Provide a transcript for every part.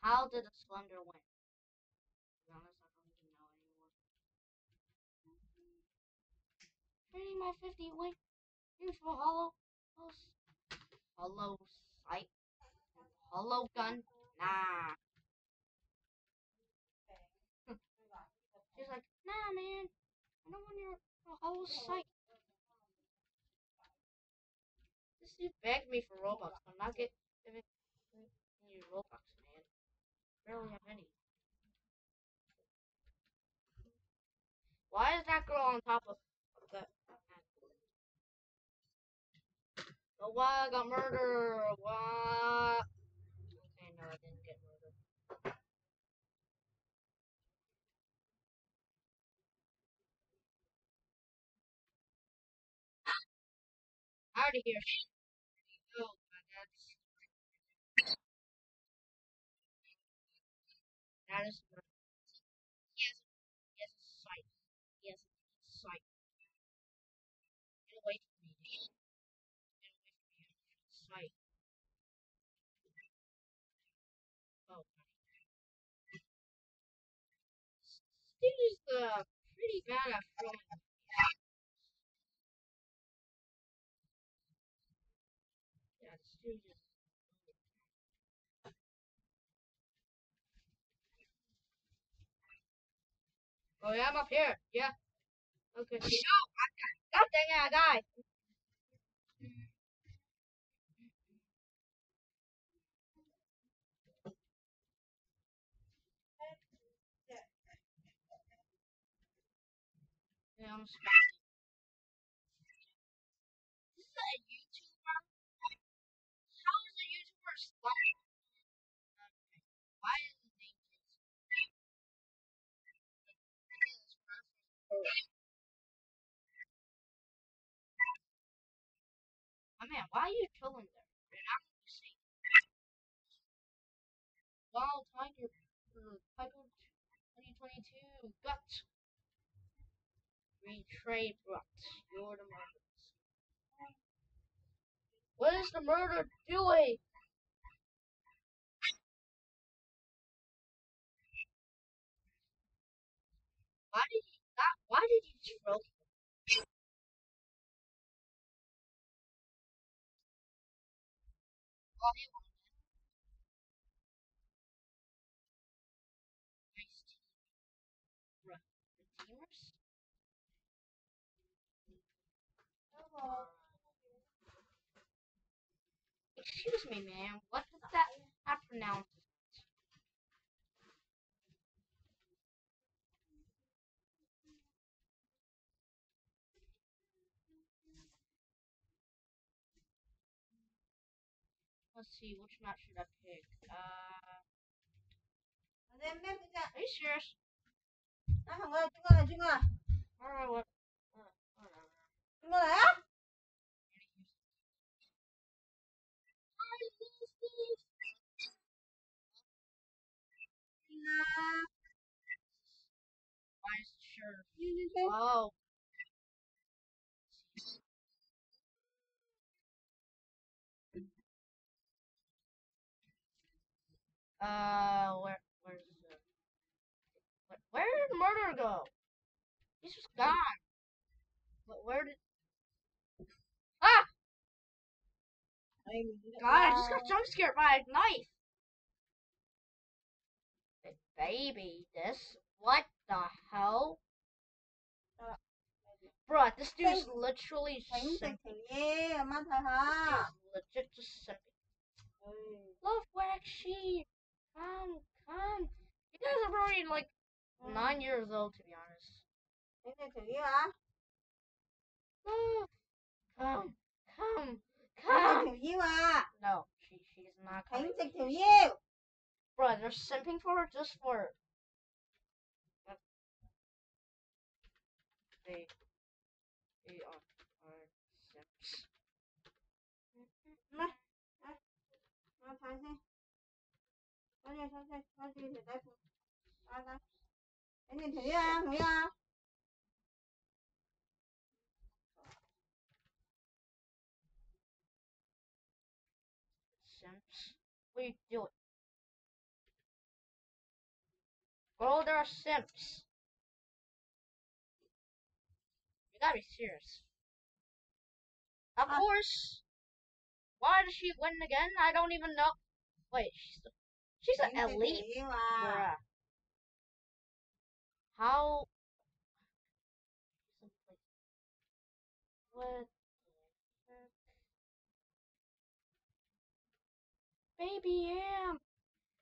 How did the Slender win? Honest. Trading my 50 win. Useful hollow. Hollow sight. Hollow gun. Nah. She's like, nah, man. I don't want your, hollow sight. This dude begged me for Robux. I'm not get, giving you Robux. Barely have any. Why is that girl on top of, the... Oh, why I got murdered? Why? Okay, no, I didn't get murdered. Out of here. Oh, my dad's... That is murder. Yes, yes, sight. Yes, sight. Get away from me. Get away from me. Sight. Oh, dude is uh, pretty bad at throwing. Oh yeah, I'm up here. Yeah. Okay. No, I got. God dang it, I died. Yeah, I'm spotted. Oh man, why are you not gonna be safe. Wild Tiger uh, Tiger 2022 Guts. Betray Brooks. You're the. What is the murder doing? Why did Excuse me, man. What does that not pronounce? Let's see, which map should I pick? Uh, are you serious? Alright, what? Whatever. Why is sure? Oh. Uh, where, where's the, where, where did the murderer go? He's just gone. But where did, ah! God, I just got jump scared by a knife. Baby, this, what the hell? Bruh, this dude is literally. He is legit just simping. Love wax sheep. Come, come. You guys are probably like nine years old, to be honest. Love, come, come, come. No, she she's not coming. Bruh, they're simping for her just for. They, they are, are simps. Simps. What are you doing? Girl, there are simps. You gotta be serious. Of Uh, course. Why does she win again? I don't even know. Wait, she's the, She's an elite, bruh. How? What Baby Am!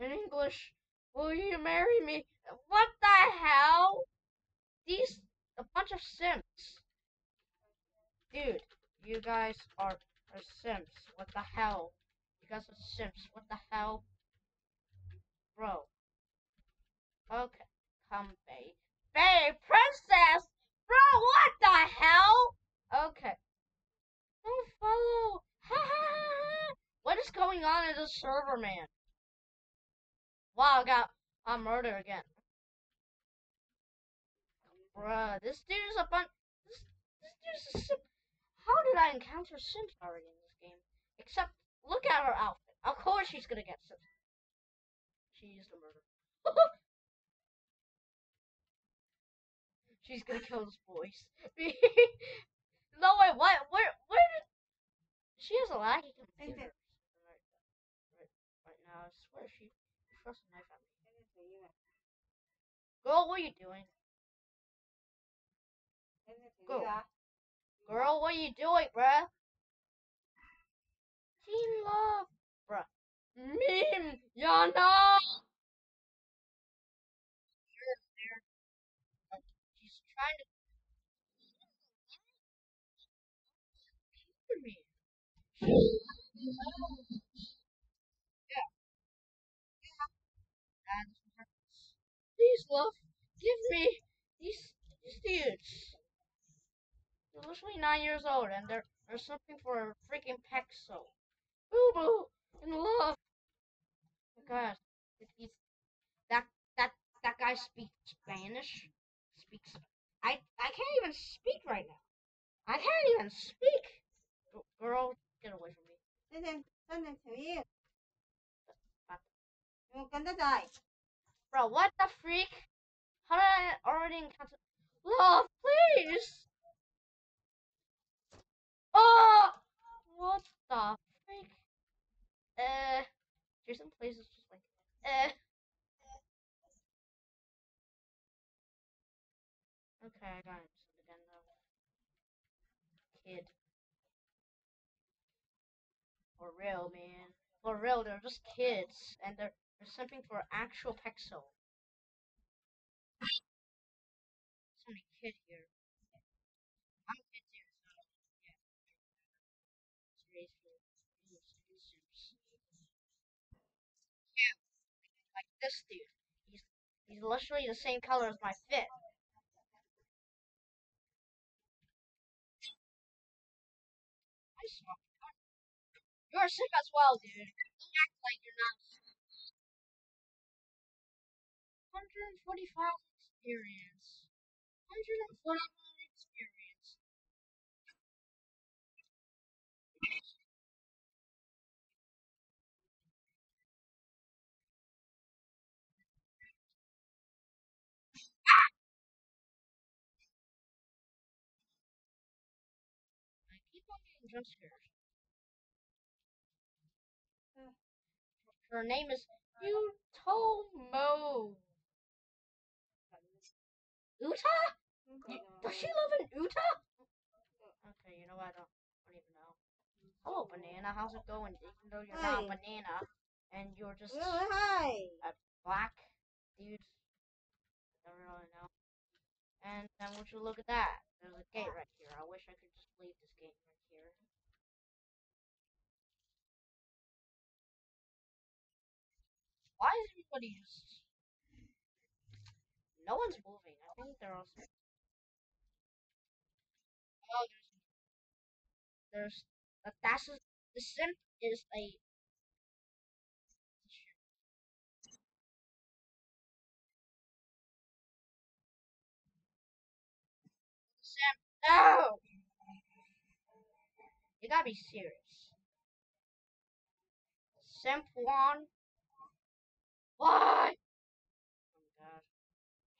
In English, will you marry me? What the hell? These, a bunch of simps. Dude, you guys are, are simps. What the hell? You guys are simps. What the hell? Bro. Okay. Come, babe. Babe, princess! Bro, what the hell? Okay. Don't follow. Ha ha ha ha. What is going on in this server, man? Wow, I got a murder again. Bruh, this dude is a bunch. This, this dude's a simp. How did I encounter simps already in this game? Except, look at her outfit. Of course she's gonna get simps she used a murder. She's gonna kill this voice. no way. what? Where? Where? Did... She has a laggy computer. Right, right, right now, I swear she thrust a knife. Girl, what are you doing? Girl, Girl what are you doing, bruh? Team love, bruh. Meme, there. Uh, She's trying to me. Yeah. Yeah. Please, love, give me these these dudes. They're literally nine years old, and they're they're something for a freaking pexel. Boo boo in love because it is that that that guy speaks Spanish. Speaks. I I can't even speak right now. I can't even speak. Girl, get away from me. Listen, listen to you. You're gonna die. Bro, what the freak? How did I already encounter? Love, please. Oh, what the freak? Uh, here's some places uh. Okay, I got it again. Kid. For real, man. For real, they're just kids, and they're they're simping for actual pexel. So many kid here. I'm a kid too, so yeah. It's raised for youths and simps. Yeah, like this dude. He's he's literally the same color as my fit. I saw. You're sick as well, dude. Don't act like you're not. 145 experience. 145 jump scares. Uh, her name is Utomo. Utah? Does she live in Utah? Okay, you know what? I don't, I don't even know. Hello, banana. How's it going? Even though you're hi. not a banana, and you're just hi. a black dude. I don't really know. And then would you look at that. There's a gate right here. I wish I could just leave this gate right here. Why is everybody just? No one's moving. I think they're all. Oh, there's. There's. That's the simp is a. No. You gotta be serious. Simp one. Why? Oh my god.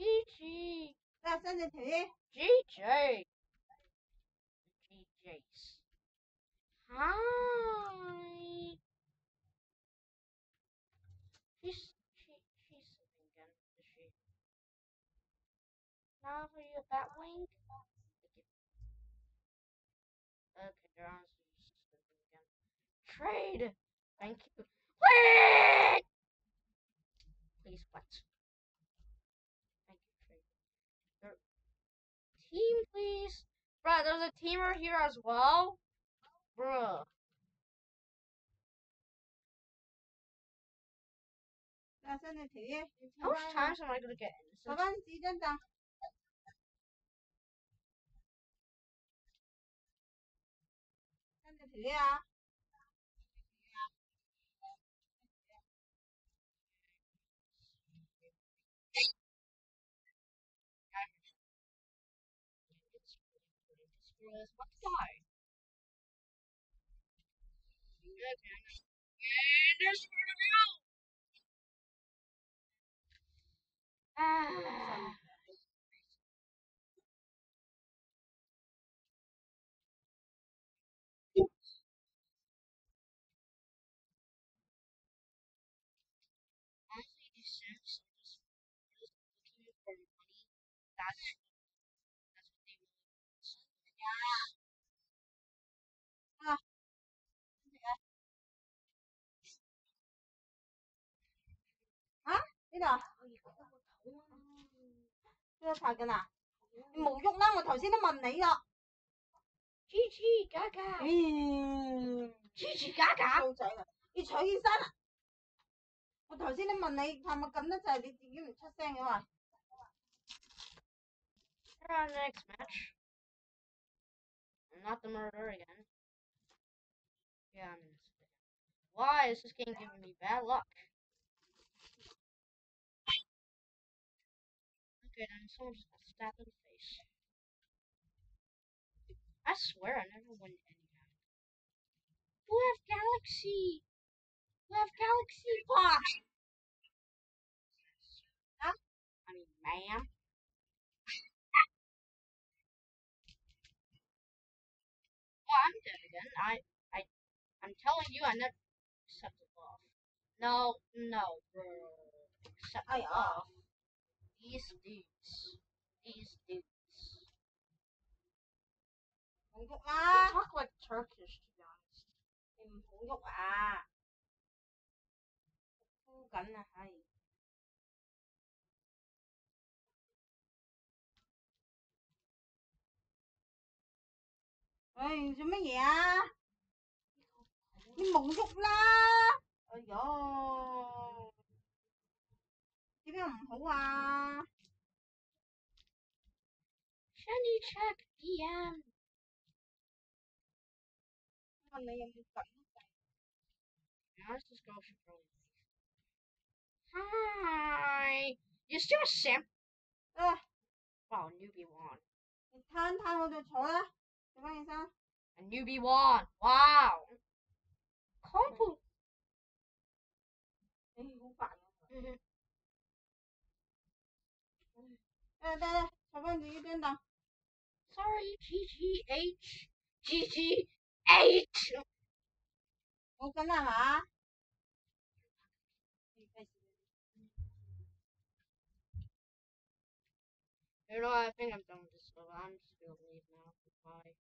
GG. That's in the TV. GG. GG's. Hi. She's she she's sleeping again, is she? Now for you bat wing. Okay, they're on trade. Thank you. Wait! Please, what? Thank you, trade. Team, please. Bruh, there's a teamer here as well. Bruh. How much time am I gonna get in this? 가만히 뛰던다. 근데 되야. was. Good. And there's a bird out. Ah. It just looking for money. That's 呢度啊，呢度拍緊啊！你冇喐啦，我頭先都問你咯。Gigi Gaga. 嗯，Gigi Gaga. 粗仔啊！你坐起身啊！我頭先都問你係咪咁得滯，你自己唔出聲嘅嘛？We're on the next match. I'm not the murderer again. Yeah, I'm. Why is this game giving me bad luck? Okay, then someone just got stabbed in the face. I swear I never win any game. We have Galaxy! We have Galaxy Box! Huh? I mean, ma'am. Oh, I'm dead again. I, I, I'm telling you, I never accepted love. No, no, bro. off. love. these dudes. These dudes. They talk like Turkish, to be honest. 아. 갔나 mấy vậy à? Đi rút la. Ôi dồi. 点解唔好啊？ Shiny check DM. 问你有冇揿？ To be honest, this girl should probably leave. Hi. You still a simp? 啊， Wow, newbie won. 你摊摊喺度坐啦，坐翻起身。 A newbie won. Wow. Combo. 你好烦啊！ Mhm. 得得得，坐翻自己张凳。 Sorry, GGH. GGH. 冇紧啦系嘛？ You know, I think I'm done with this level. I'm just gonna leave now. Goodbye.